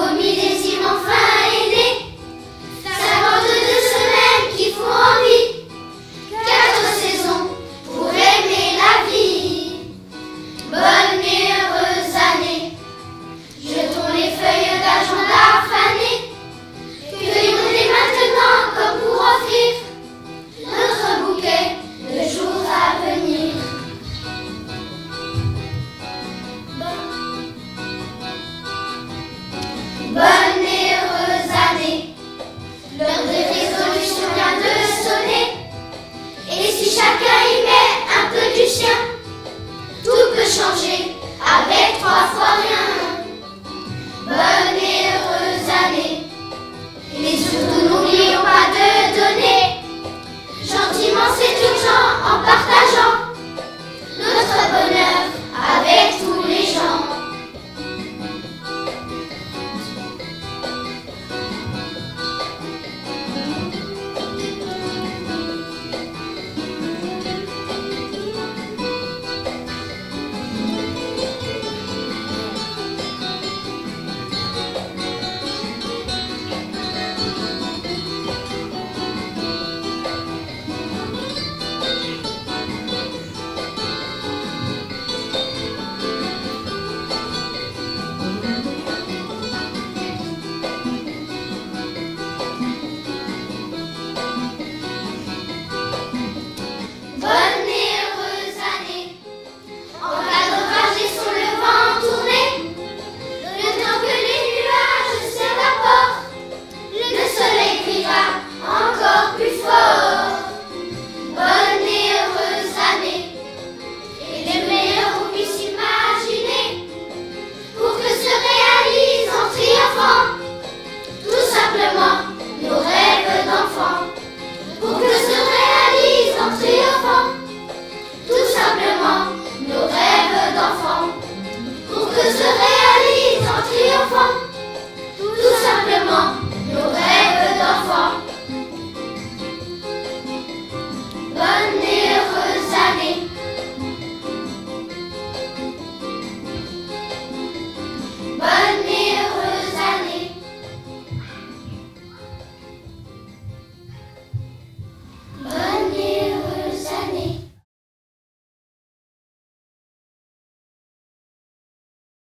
Comienza. Chacun